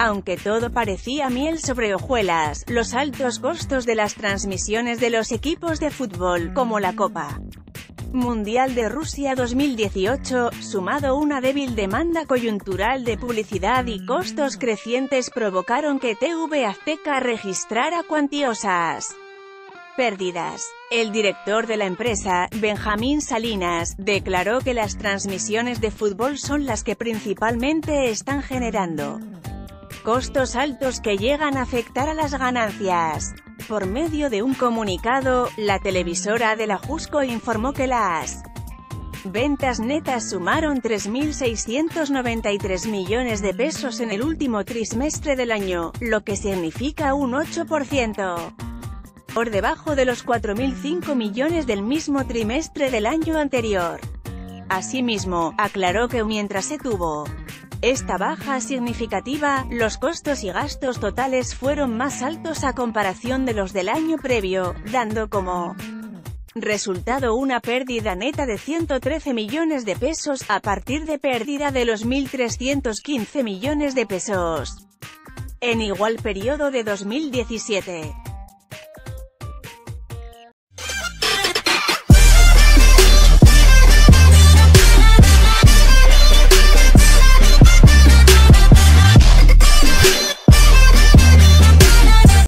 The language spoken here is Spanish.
Aunque todo parecía miel sobre hojuelas, los altos costos de las transmisiones de los equipos de fútbol, como la Copa Mundial de Rusia 2018, sumado una débil demanda coyuntural de publicidad y costos crecientes provocaron que TV Azteca registrara cuantiosas pérdidas. El director de la empresa, Benjamín Salinas, declaró que las transmisiones de fútbol son las que principalmente están generando costos altos que llegan a afectar a las ganancias. Por medio de un comunicado, la televisora de la Jusco informó que las ventas netas sumaron 3.693 millones de pesos en el último trimestre del año, lo que significa un 8% por debajo de los 4.005 millones del mismo trimestre del año anterior. Asimismo, aclaró que mientras se tuvo esta baja significativa, los costos y gastos totales fueron más altos a comparación de los del año previo, dando como resultado una pérdida neta de 113 millones de pesos, a partir de pérdida de los 1.315 millones de pesos en igual periodo de 2017.